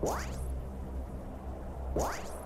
What? What?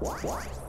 What?